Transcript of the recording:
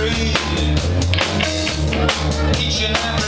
Each and every